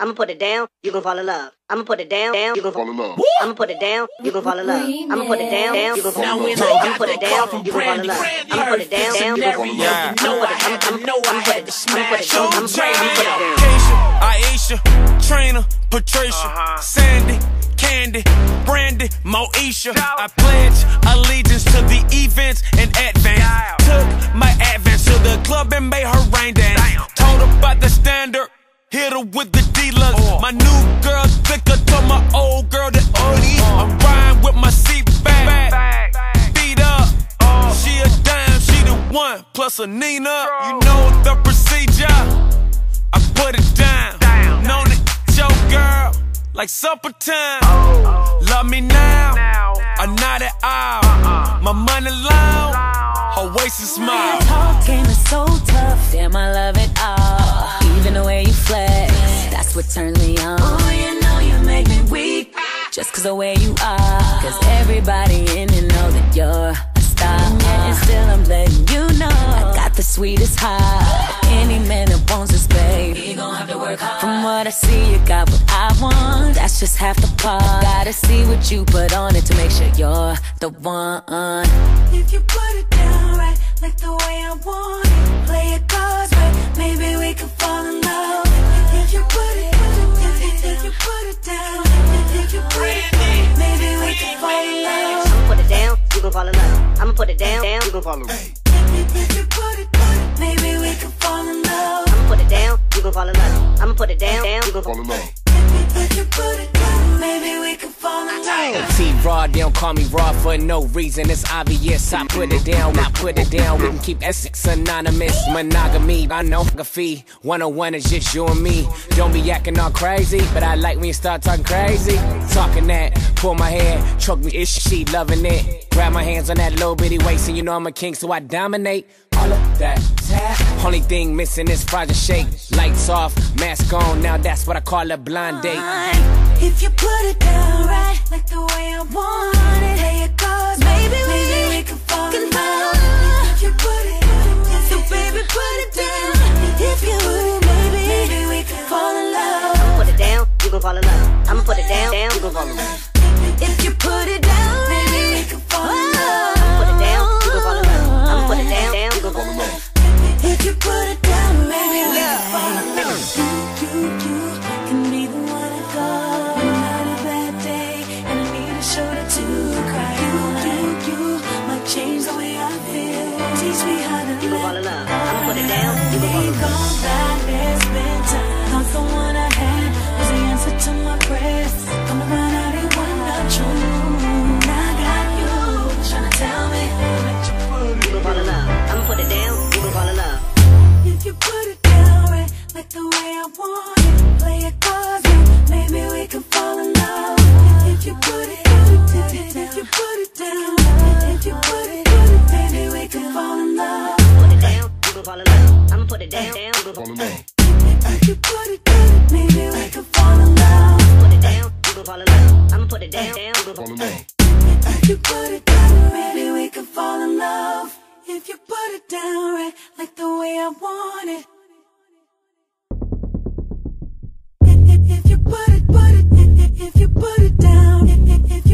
I'ma put it down, you gon' fall in love. I'ma put it down, down, you gon' fall in love. I'ma put it down, you gon' fall in love. I'ma put it down, down, you gon' fall in love. I'ma put it down, you gon' fall in love. I'ma put it down, down, you gon' fall in love. Yeah. I'ma put it, I'ma, I'ma, I'ma put it, I'ma put it down, I'ma put it down. Keisha, Aisha, Trina, Patricia, Sandy, Candy, Brandy, Moesha. I pledge allegiance to the with the dealers. My new girl thicker to my old girl that OD. I'm riding with my seat back. Beat up. She a dime, she the one. Plus a Nina. You know the procedure. I put it down. Known it, your girl, like supper time. Love me now, or not at all. My money long, her waist is small. Talk game is so tough. Damn, I love it all. Even the way you flex, what turns me on. Oh, you know you make me weak. Just cause the way you are. Cause everybody in it know that you're a star. And still I'm letting you know I got the sweetest heart. Any man that wants this, babe, he gon' have to work hard. From what I see, you got what I want. That's just half the part. Gotta see what you put on it to make sure you're the one. If you put it down right, like the way I want it, play it cards right, maybe we could fall in love. You gon' fall in love. I'ma put it down, down, you gon' fall in love. If, if you put it, maybe we could fall in love. I'ma put it down, you gon' fall in love. I'ma put it down, down, you gon' fall in love. Put it, maybe we could fall T Raw, they don't call me Raw for no reason. It's obvious. I put it down, I put it down. We can keep Essex anonymous. Monogamy, I know a fee. 101 is just you and me. Don't be acting all crazy, but I like when you start talking crazy. Talking that, pull my hair, choke me, is she loving it? Grab my hands on that little bitty waist, and you know I'm a king, so I dominate. All of that. Only thing missing is Project Shake. Lights off, mask on, now that's what I call a blind date. If you put it down right, like the way I want it, play it cards, maybe, maybe we could fall in love. If you put it, so baby put it down. If you put it, maybe, maybe we could fall in love. I'ma put it down, you gon' fall in love. I'ma put it down, down, you gon' fall in love. Can. If you put it, down, we can fall in love. You put it down, gon' fall in love. If you put it down, we can fall in love. You put it down, gon' fall in love. If you put it down, we can fall in love. If you put it down right, like the way I want it. If, you put it down, if, if, if